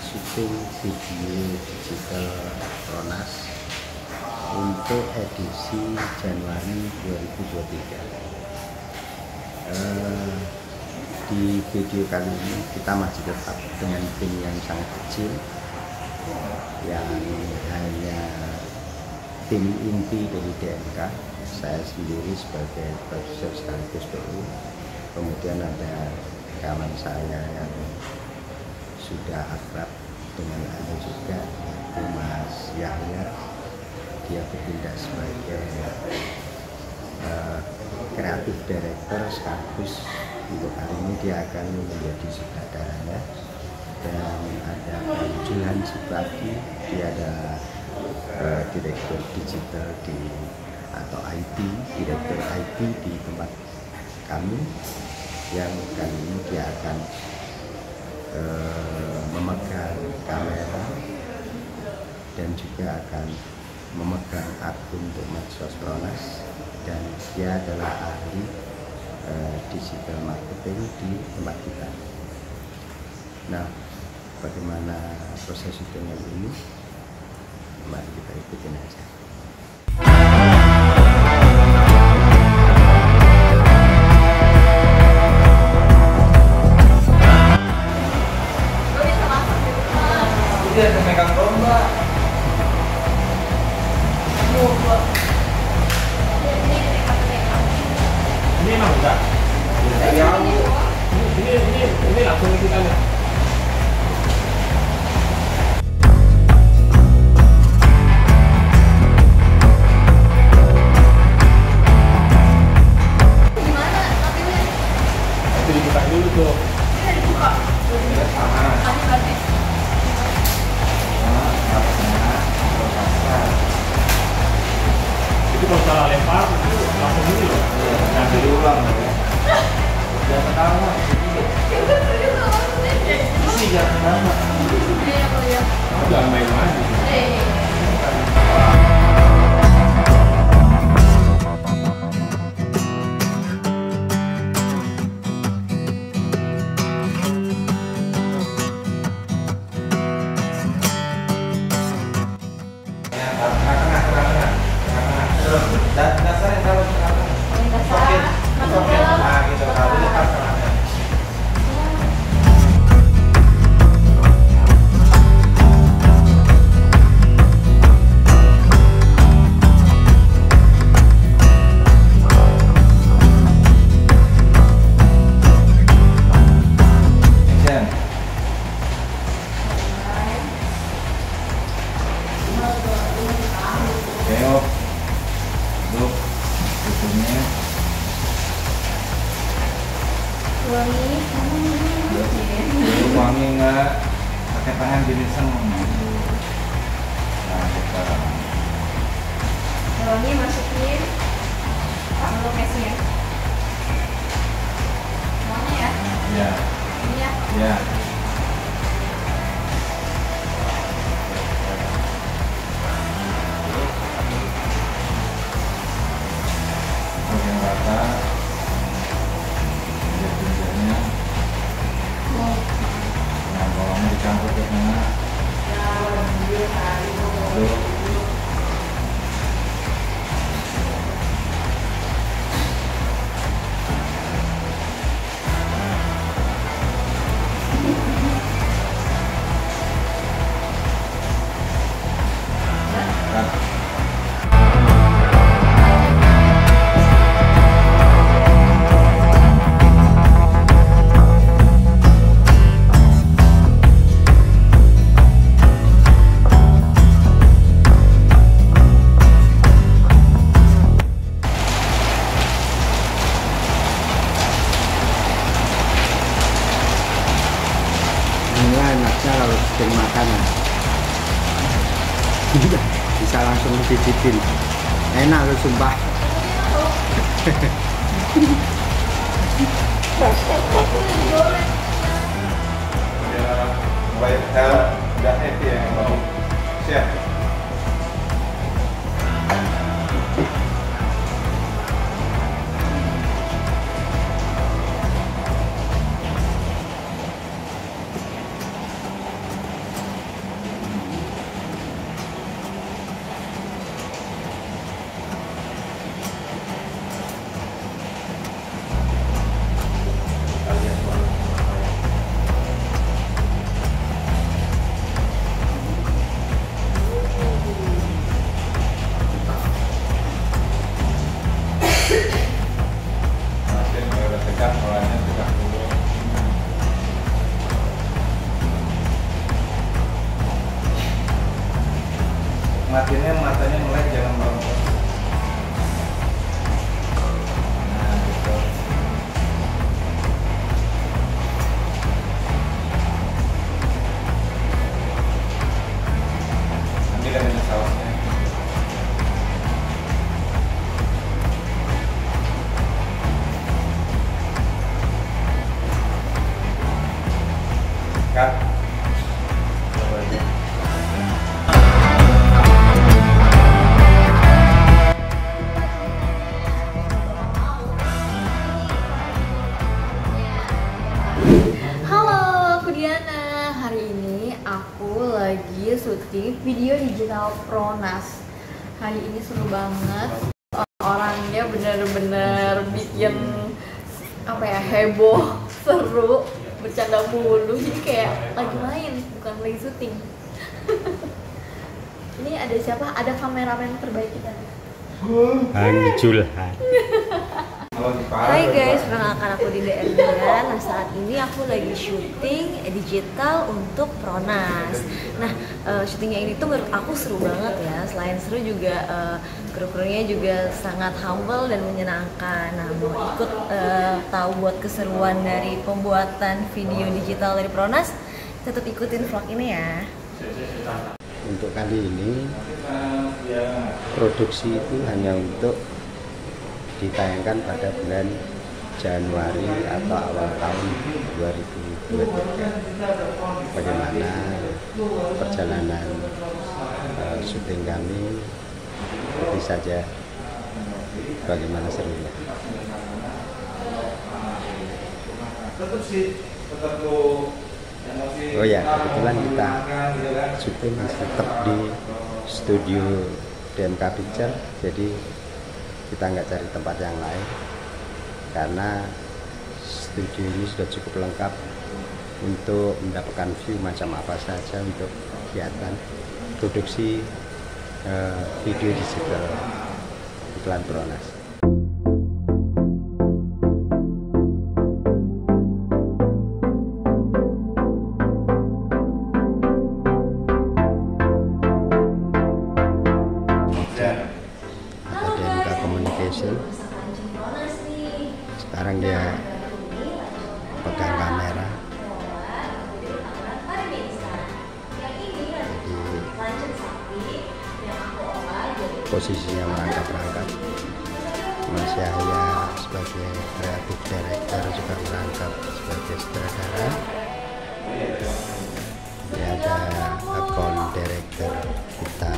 syuting video digital Ronas untuk edisi Januari 2023 eh, di video kali ini kita masih tetap dengan tim yang sangat kecil yang hanya tim inti dari DMK saya sendiri sebagai profesor sekaligus PU kemudian ada kawan saya yang sudah akrab dengan anda juga yaitu Mas Yahya. Dia bertindak sebagai uh, kreatif director sekaligus untuk hari ini dia akan menjadi sutradaranya. Dan ada Julian Subadi dia ada uh, direktur digital di atau IT direktur IT di tempat kami. Yang kali ini dia akan memegang kamera dan juga akan memegang akun untuk medsos Pronas dan dia adalah ahli uh, digital marketing di tempat kita. Nah, bagaimana proses syutingnya ini? Mari kita ikutin aja. Dulu tuh. udah dibuka. Tadi berarti. Itu kalau salah lempar, itu langsung ini loh. Nah, diulang ya. Jangan ketawa. Sih jangan ketawa. Iya, iya. Jangan main-main. được sùng bái Baiklah, dah happy yang mau. Siap. Lagi syuting video digital Pronas. Hari ini seru banget. Orangnya bener-bener bikin apa ya heboh, seru, bercanda mulu. Jadi kayak lagi main, bukan lagi syuting. ini ada siapa? Ada kameramen terbaik kita. Bang Julhan Hai guys, perkenalkan aku Dinda Erdian. Nah saat ini aku lagi syuting digital untuk Pronas. Nah eh, syutingnya ini tuh menurut aku seru banget ya. Selain seru juga eh, kru-krunya juga sangat humble dan menyenangkan. Nah mau ikut eh, tahu buat keseruan dari pembuatan video digital dari Pronas, tetap ikutin vlog ini ya. untuk kali ini produksi itu hanya untuk ditayangkan pada bulan Januari atau awal tahun 2023 bagaimana perjalanan eh, syuting kami? Ikuti saja bagaimana serunya? Oh ya, kebetulan kita gitu kan. syuting tetap di studio DMK Picture jadi kita nggak cari tempat yang lain karena studio ini sudah cukup lengkap untuk mendapatkan view macam apa saja untuk kegiatan produksi eh, video digital iklan Pronas. Mas Yahya sebagai kreatif director juga merangkap sebagai sutradara. Ini ada akun director kita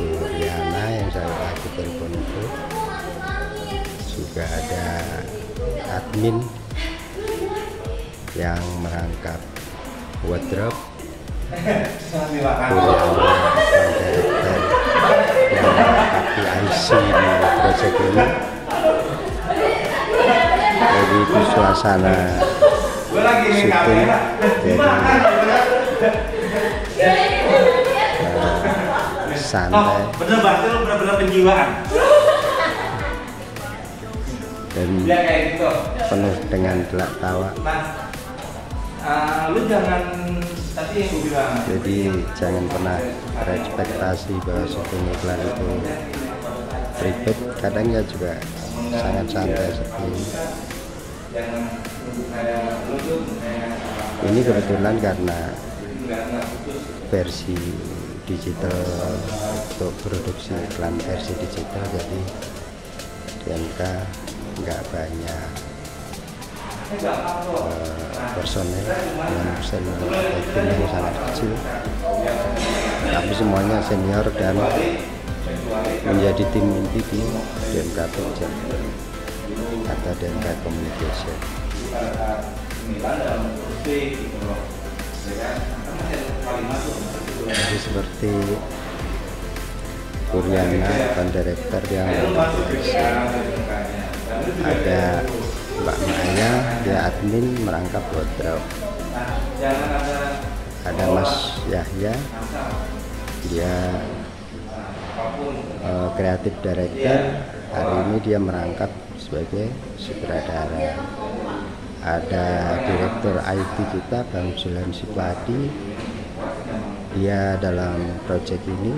Bu Riana yang saya lagi telepon itu. Juga ada admin yang merangkap wardrobe. Sambil makan. Bu Riana akun director yang merangkap PIC di ini itu suasana syuting kamera. jadi santai bener lu bener-bener penjiwaan. dan gitu. penuh dengan gelak tawa Nah, eh, lu jangan tadi yang bilang. jadi jangan pernah berekspektasi bahwa syuting iklan itu ribet kadang ya juga sangat santai seperti ini ini kebetulan karena versi digital untuk produksi iklan versi digital jadi DMK nggak banyak eh, personel personel tim yang sangat kecil. Tapi semuanya senior dan menjadi tim inti di DMK Picture Communication kan? Kan masih ada kalimat tuh. jadi seperti Kuryana bukan director yang. Dan ada Mbak Maya dia admin merangkap wardrobe ada Mas Yahya dia apa pun eh, kreatif director hari ini dia merangkap sebagai sutradara. Ada direktur IT kita Bang Julian Sipadi dia dalam proyek ini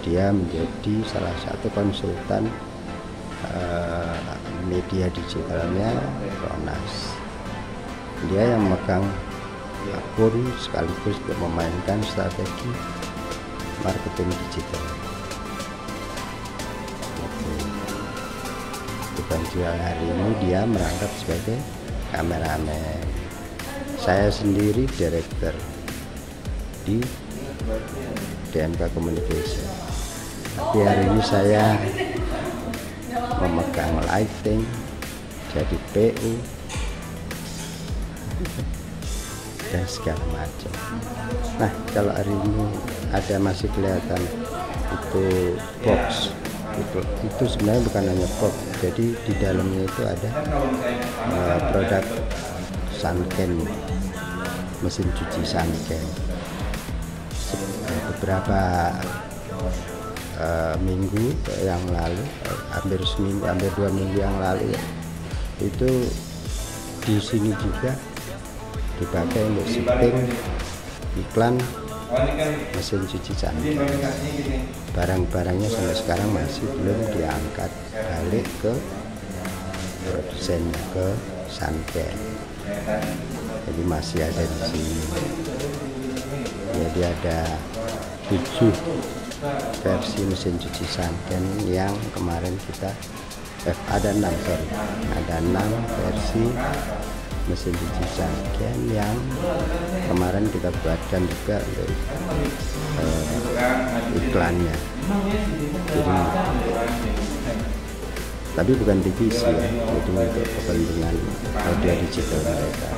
dia menjadi salah satu konsultan eh, media digitalnya Ronas dia yang memegang akun sekaligus memainkan strategi marketing digital jual hari ini dia merangkap sebagai kameramen. Saya sendiri director di DMK Communication. Tapi hari ini saya memegang lighting jadi PU dan segala macam. Nah kalau hari ini ada masih kelihatan itu box itu, itu sebenarnya bukan hanya box jadi di dalamnya itu ada eh, produk Sunken mesin cuci Sunken. Beberapa eh, minggu yang lalu hampir seminggu hampir dua minggu yang lalu ya, itu di sini juga dipakai untuk syuting iklan mesin cuci gini. barang-barangnya sampai sekarang masih belum diangkat. Balik ke produsennya ke Sanken jadi masih ada di sini. Jadi ada tujuh versi mesin cuci Sanken yang kemarin kita eh, ada enam sorry. Ada enam versi mesin cuci Sanken yang kemarin kita buatkan juga untuk eh, iklannya. Jadi tapi bukan divisi ya itu untuk kepentingan audio digital mereka.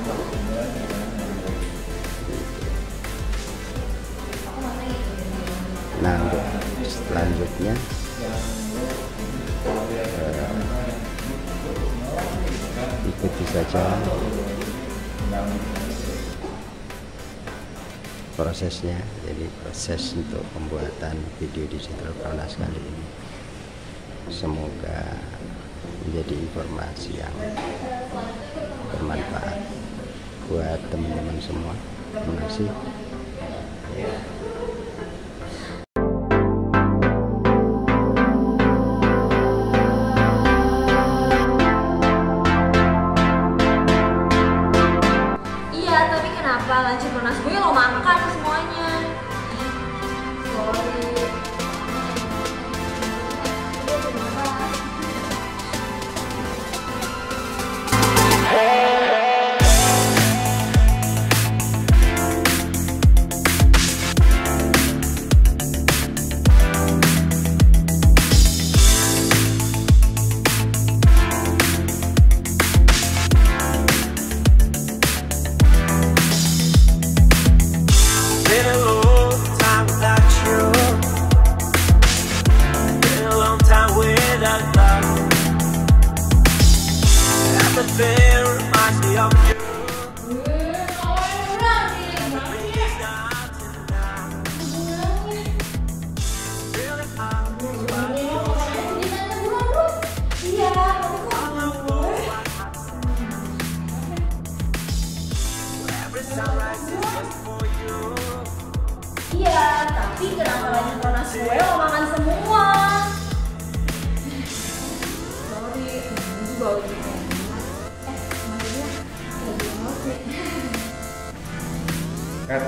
Nah untuk selanjutnya saja prosesnya jadi proses untuk pembuatan video digital Pronas kali ini. Semoga menjadi informasi yang bermanfaat buat teman-teman semua. Terima kasih lanjut panas gue lo makan tapi kenapa lanjut panas gue lo makan semua? Sorry, ini bau. Eh, maksudnya lagi. Kan